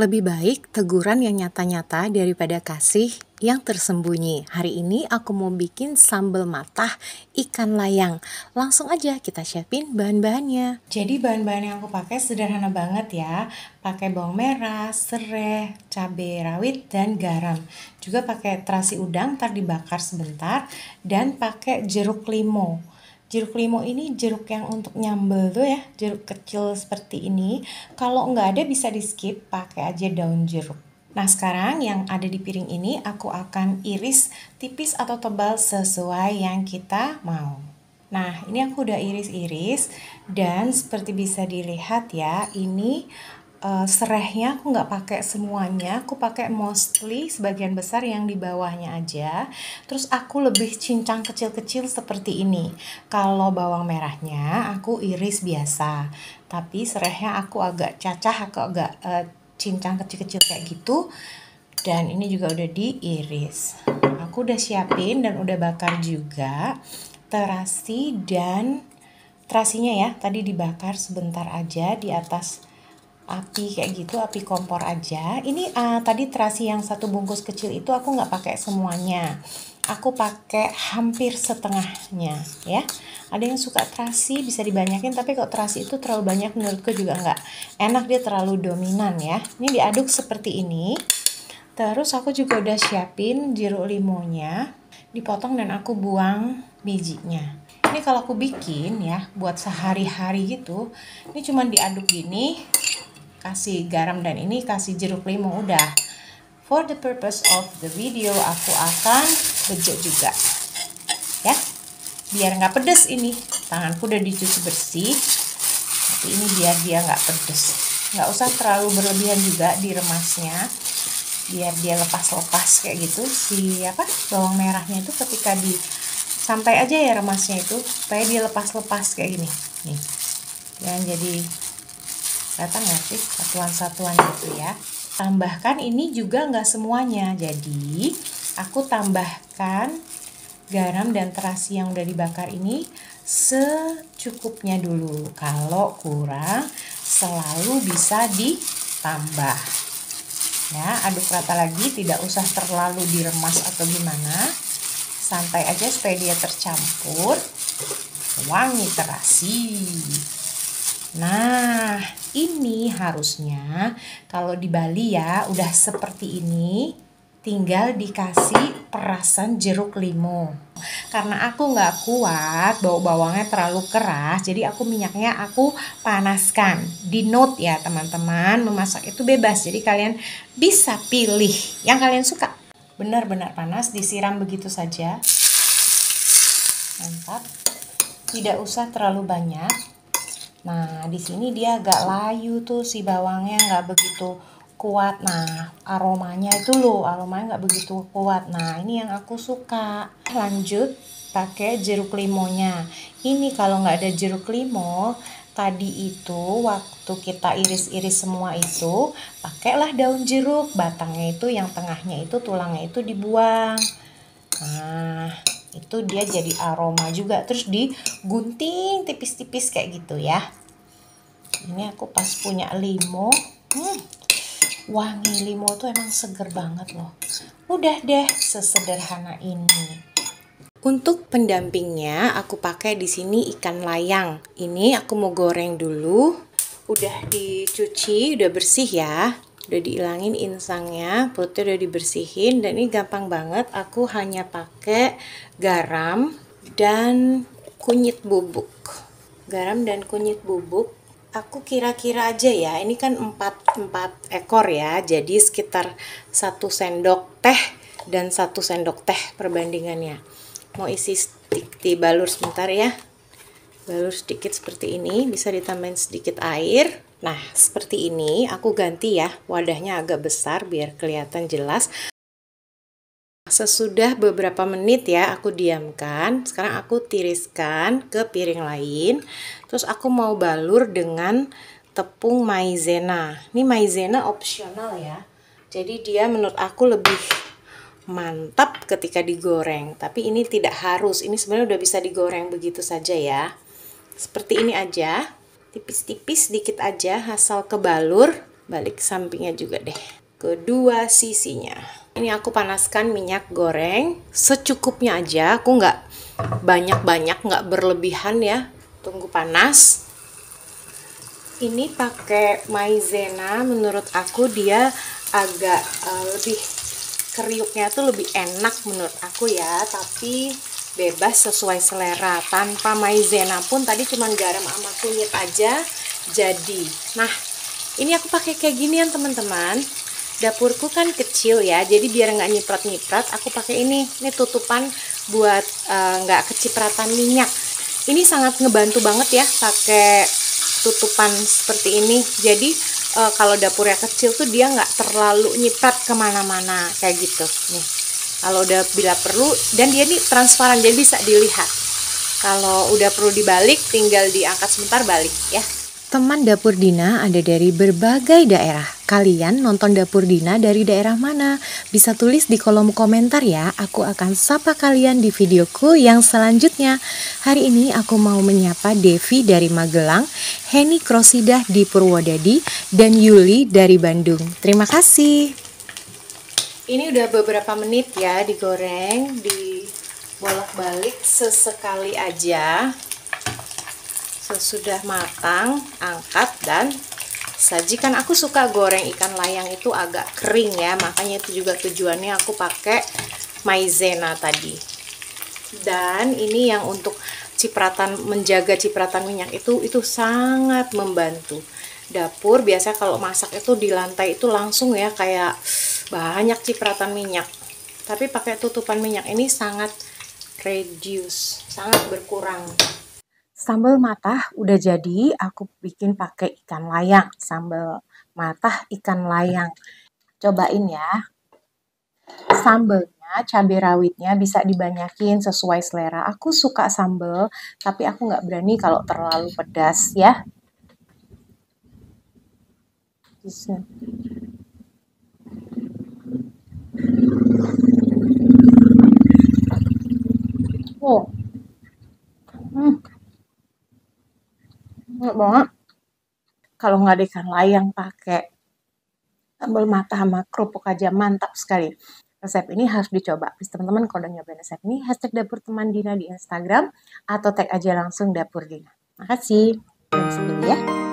Lebih baik teguran yang nyata-nyata daripada kasih yang tersembunyi. Hari ini aku mau bikin sambal matah ikan layang. Langsung aja kita siapin bahan-bahannya. Jadi bahan-bahan yang aku pakai sederhana banget ya. Pakai bawang merah, serai, cabai rawit, dan garam. Juga pakai terasi udang, ntar dibakar sebentar. Dan pakai jeruk limau jeruk limau ini jeruk yang untuk nyambel tuh ya jeruk kecil seperti ini kalau nggak ada bisa di skip pakai aja daun jeruk Nah sekarang yang ada di piring ini aku akan iris tipis atau tebal sesuai yang kita mau. Nah ini aku udah iris-iris dan seperti bisa dilihat ya ini uh, serehnya aku nggak pakai semuanya aku pakai mostly sebagian besar yang di bawahnya aja. Terus aku lebih cincang kecil-kecil seperti ini. Kalau bawang merahnya aku iris biasa. Tapi serehnya aku agak cacah aku agak uh, cincang kecil-kecil kayak gitu. Dan ini juga udah diiris. Aku udah siapin dan udah bakar juga terasi dan terasinya ya tadi dibakar sebentar aja di atas api kayak gitu api kompor aja. Ini uh, tadi terasi yang satu bungkus kecil itu aku nggak pakai semuanya. Aku pakai hampir setengahnya ya. Ada yang suka terasi bisa dibanyakin tapi kalau terasi itu terlalu banyak menurutku juga nggak enak dia terlalu dominan ya. Ini diaduk seperti ini. Terus aku juga udah siapin jeruk limonya dipotong dan aku buang bijinya. Ini kalau aku bikin ya buat sehari-hari gitu ini cuman diaduk gini kasih garam dan ini kasih jeruk limau udah. For the purpose of the video aku akan bejek juga. Ya. Biar nggak pedes ini. Tanganku udah dicuci bersih. Tapi ini biar dia nggak pedes. Nggak usah terlalu berlebihan juga diremasnya biar dia lepas-lepas kayak gitu. Si apa? Bawang merahnya itu ketika di sampai aja ya remasnya itu. Supaya dia lepas-lepas kayak gini. Nih. Yang jadi kelihatan nggak sih satuan-satuan gitu ya? Tambahkan ini juga nggak semuanya. Jadi aku tambahkan garam dan terasi yang udah dibakar ini secukupnya dulu. Kalau kurang selalu bisa ditambah. Ya aduk rata lagi tidak usah terlalu diremas atau gimana. Santai aja supaya dia tercampur. Wangi terasi. Nah ini harusnya kalau di Bali ya udah seperti ini tinggal dikasih perasan jeruk limau. Karena aku nggak kuat bau bawangnya terlalu keras jadi aku minyaknya aku panaskan. Di note ya teman-teman memasak itu bebas. Jadi kalian bisa pilih yang kalian suka. Benar-benar panas disiram begitu saja. Mantap. Tidak usah terlalu banyak Nah, di sini dia agak layu tuh si bawangnya nggak begitu kuat. Nah, aromanya itu loh, aromanya nggak begitu kuat. Nah, ini yang aku suka. Lanjut pakai jeruk limonya. Ini kalau nggak ada jeruk limau, tadi itu waktu kita iris-iris semua itu, pakailah daun jeruk. Batangnya itu yang tengahnya itu tulangnya itu dibuang. Nah, itu dia jadi aroma juga. Terus digunting tipis-tipis kayak gitu ya. Ini aku pas punya limo. Hmm, wangi limo tuh emang seger banget loh. Udah deh sesederhana ini. Untuk pendampingnya aku pakai di sini ikan layang. Ini aku mau goreng dulu. Udah dicuci udah bersih ya udah dihilangin insangnya perutnya udah dibersihin dan ini gampang banget. Aku hanya pakai garam dan kunyit bubuk. Garam dan kunyit bubuk aku kira-kira aja ya. Ini kan 4, 4 ekor ya jadi sekitar satu sendok teh dan satu sendok teh perbandingannya. Mau isi stick di balur sebentar ya. Balur sedikit seperti ini bisa ditambahin sedikit air Nah, seperti ini aku ganti ya, wadahnya agak besar biar kelihatan jelas. Sesudah beberapa menit ya aku diamkan, sekarang aku tiriskan ke piring lain. Terus aku mau balur dengan tepung maizena. Ini maizena opsional ya. Jadi dia menurut aku lebih mantap ketika digoreng. Tapi ini tidak harus. Ini sebenarnya udah bisa digoreng begitu saja ya. Seperti ini aja tipis-tipis dikit aja asal kebalur balik sampingnya juga deh. Kedua sisinya. Ini aku panaskan minyak goreng secukupnya aja. Aku nggak banyak-banyak nggak berlebihan ya. Tunggu panas. Ini pakai maizena menurut aku dia agak uh, lebih kriuknya tuh lebih enak menurut aku ya. Tapi bebas sesuai selera. Tanpa maizena pun tadi cuman garam sama kunyit aja jadi. Nah ini aku pakai kayak ginian teman-teman. Dapurku kan kecil ya jadi biar nggak nyiprat-nyiprat aku pakai ini. Ini tutupan buat eh, nggak uh, kecipratan minyak. Ini sangat ngebantu banget ya pakai tutupan seperti ini. Jadi uh, kalau dapurnya kecil tuh dia nggak terlalu nyiprat ke mana-mana kayak gitu. Nih kalau udah bila perlu dan dia nih transparan jadi bisa dilihat kalau udah perlu dibalik tinggal diangkat sebentar balik ya Teman Dapur Dina ada dari berbagai daerah. Kalian nonton Dapur Dina dari daerah mana? Bisa tulis di kolom komentar ya. Aku akan sapa kalian di videoku yang selanjutnya. Hari ini aku mau menyapa Devi dari Magelang, Heni Krosidah di Purwodadi, dan Yuli dari Bandung. Terima kasih. Ini udah beberapa menit ya digoreng, dibolak-balik sesekali aja. Sesudah matang angkat dan sajikan. Aku suka goreng ikan layang itu agak kering ya makanya itu juga tujuannya aku pakai maizena tadi. Dan ini yang untuk cipratan menjaga cipratan minyak itu itu sangat membantu. Dapur biasa kalau masak itu di lantai itu langsung ya kayak banyak cipratan minyak tapi pakai tutupan minyak ini sangat reduce sangat berkurang Sambal matah udah jadi, aku bikin pakai ikan layang. Sambal matah ikan layang. Cobain ya. Sambelnya, cabai rawitnya bisa dibanyakin sesuai selera. Aku suka sambel, tapi aku nggak berani kalau terlalu pedas ya. Hmm. Enak banget. Kalau nggak ada ikan layang pakai sambal mata sama kerupuk aja mantap sekali. Resep ini harus dicoba. Please teman-teman kalau udah nyobain resep ini hashtag dapur teman Dina di Instagram atau tag aja langsung dapur Dina. Makasih. Terima kasih ya